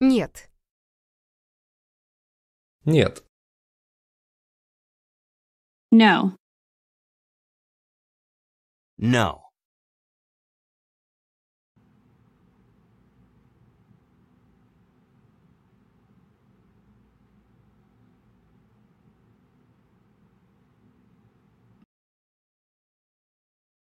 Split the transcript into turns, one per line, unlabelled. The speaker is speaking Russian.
Нет.
Нет.
No.
No.